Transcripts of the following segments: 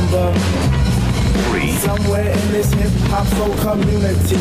number. Three. Somewhere in this hip hop soul community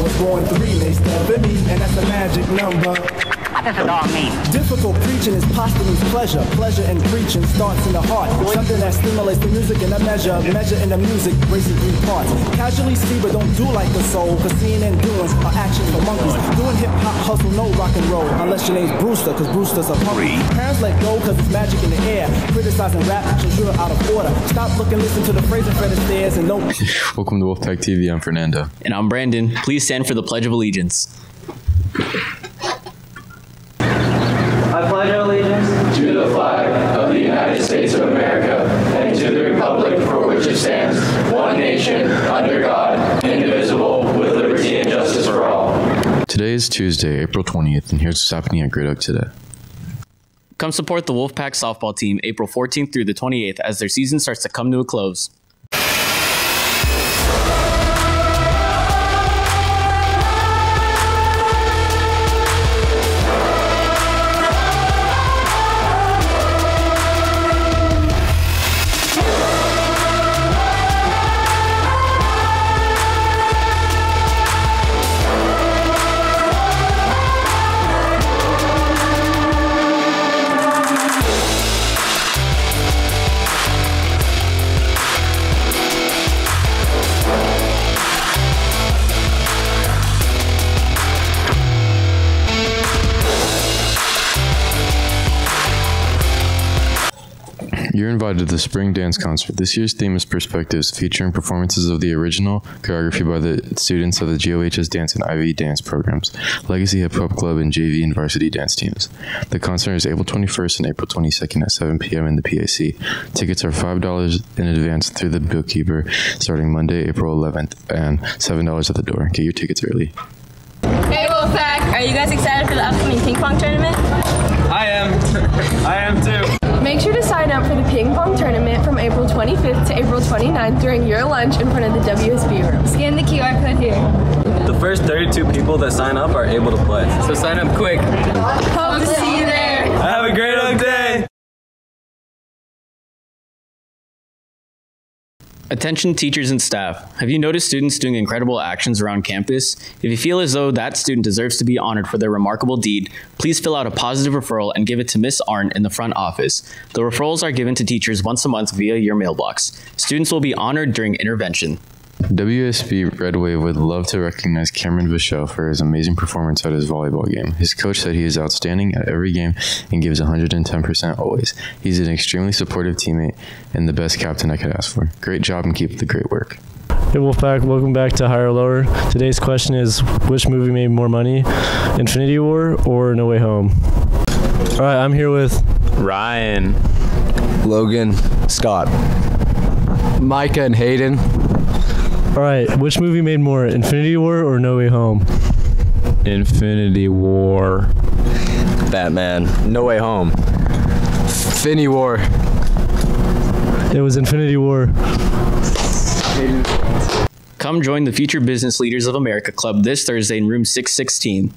was born three. They stub me, and that's a magic number. What does it all mean? Difficult preaching is posthumous pleasure. Pleasure in preaching starts in the heart. Something that stimulates the music in a measure. Measure in the music, racing three parts. Casually see, but don't do like the soul. Cause seeing and doing are actions for monkeys. Doing hip hop hustle, no rock and roll. Unless your name's Brewster, cause Brewster's a punk. Parents let go, cause it's magic in the air. Criticizing rap shows you're out of order. Stop looking, listen to the phrase in front of stairs and don't. Welcome to Wolfpack TV. I'm Fernando. And I'm Brandon. Please stand for the Pledge of Allegiance. I pledge allegiance to the flag of the United States of America and to the republic for which it stands, one nation, under God, indivisible, with liberty and justice for all. Today is Tuesday, April 20th, and here's what's happening at Great Oak today. Come support the Wolfpack softball team April 14th through the 28th as their season starts to come to a close. You're invited to the Spring Dance Concert. This year's theme is Perspectives, featuring performances of the original choreography by the students of the GOHS Dance and IB Dance programs, Legacy Hip Hop Club, and JV and Varsity Dance teams. The concert is April 21st and April 22nd at 7 p.m. in the PAC. Tickets are $5 in advance through the bookkeeper starting Monday, April 11th, and $7 at the door. Get your tickets early. Hey Wolfpack, are you guys excited for the upcoming ping pong tournament? I am. I am too. Make sure to sign up for the ping pong tournament from April 25th to April 29th during your lunch in front of the WSB room. Scan the QR code here. The first 32 people that sign up are able to play. So sign up quick. Hope to see you there. Have a great day. Attention teachers and staff. Have you noticed students doing incredible actions around campus? If you feel as though that student deserves to be honored for their remarkable deed, please fill out a positive referral and give it to Miss Arndt in the front office. The referrals are given to teachers once a month via your mailbox. Students will be honored during intervention. WSB Red Wave would love to recognize Cameron Vichel for his amazing performance at his volleyball game. His coach said he is outstanding at every game and gives 110% always. He's an extremely supportive teammate and the best captain I could ask for. Great job and keep up the great work. Hey Wolfpack, welcome back to Higher or Lower. Today's question is which movie made more money, Infinity War or No Way Home? All right, I'm here with Ryan. Logan, Scott, Micah, and Hayden. All right, which movie made more, Infinity War or No Way Home? Infinity War. Batman, No Way Home, Finny War. It was Infinity War. Come join the Future Business Leaders of America Club this Thursday in room 616.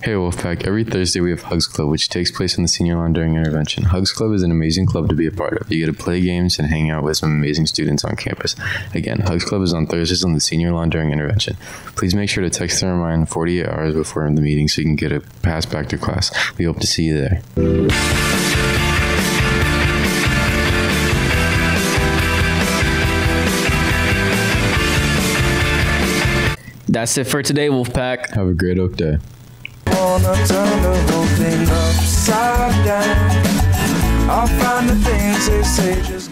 Hey Wolfpack, every Thursday we have Hugs Club, which takes place in the senior lawn during intervention. Hugs Club is an amazing club to be a part of. You get to play games and hang out with some amazing students on campus. Again, Hugs Club is on Thursdays on the senior lawn during intervention. Please make sure to text and remind 48 hours before the meeting so you can get a pass back to class. We hope to see you there. That's it for today, Wolfpack. Have a great Oak Day. Wanna turn the whole thing upside down. I'll find the things they say just